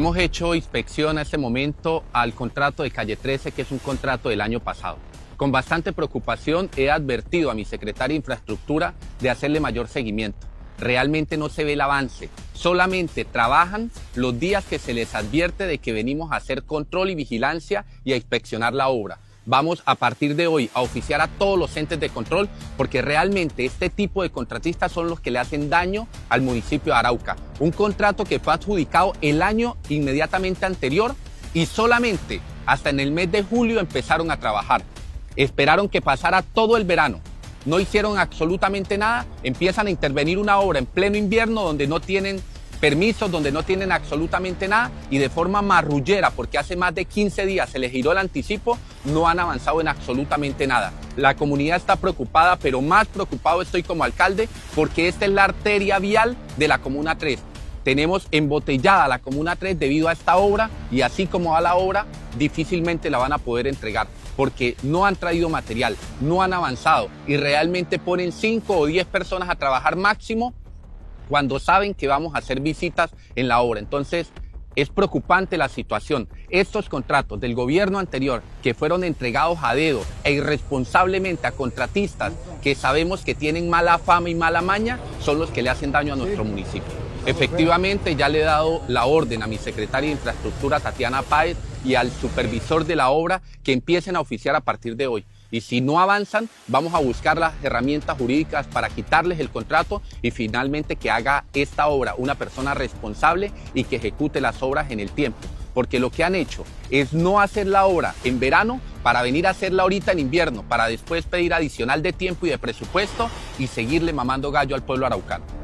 hemos hecho inspección a este momento al contrato de Calle 13, que es un contrato del año pasado. Con bastante preocupación he advertido a mi secretaria de Infraestructura de hacerle mayor seguimiento. Realmente no se ve el avance. Solamente trabajan los días que se les advierte de que venimos a hacer control y vigilancia y a inspeccionar la obra vamos a partir de hoy a oficiar a todos los entes de control porque realmente este tipo de contratistas son los que le hacen daño al municipio de Arauca. Un contrato que fue adjudicado el año inmediatamente anterior y solamente hasta en el mes de julio empezaron a trabajar. Esperaron que pasara todo el verano. No hicieron absolutamente nada, empiezan a intervenir una obra en pleno invierno donde no tienen permisos donde no tienen absolutamente nada y de forma marrullera, porque hace más de 15 días se les giró el anticipo, no han avanzado en absolutamente nada. La comunidad está preocupada, pero más preocupado estoy como alcalde porque esta es la arteria vial de la Comuna 3. Tenemos embotellada la Comuna 3 debido a esta obra y así como va la obra, difícilmente la van a poder entregar porque no han traído material, no han avanzado y realmente ponen 5 o 10 personas a trabajar máximo cuando saben que vamos a hacer visitas en la obra. Entonces, es preocupante la situación. Estos contratos del gobierno anterior que fueron entregados a dedo e irresponsablemente a contratistas que sabemos que tienen mala fama y mala maña son los que le hacen daño a nuestro municipio. Efectivamente, ya le he dado la orden a mi secretaria de Infraestructura, Tatiana Páez, y al supervisor de la obra que empiecen a oficiar a partir de hoy. Y si no avanzan, vamos a buscar las herramientas jurídicas para quitarles el contrato y finalmente que haga esta obra una persona responsable y que ejecute las obras en el tiempo. Porque lo que han hecho es no hacer la obra en verano para venir a hacerla ahorita en invierno, para después pedir adicional de tiempo y de presupuesto y seguirle mamando gallo al pueblo araucano.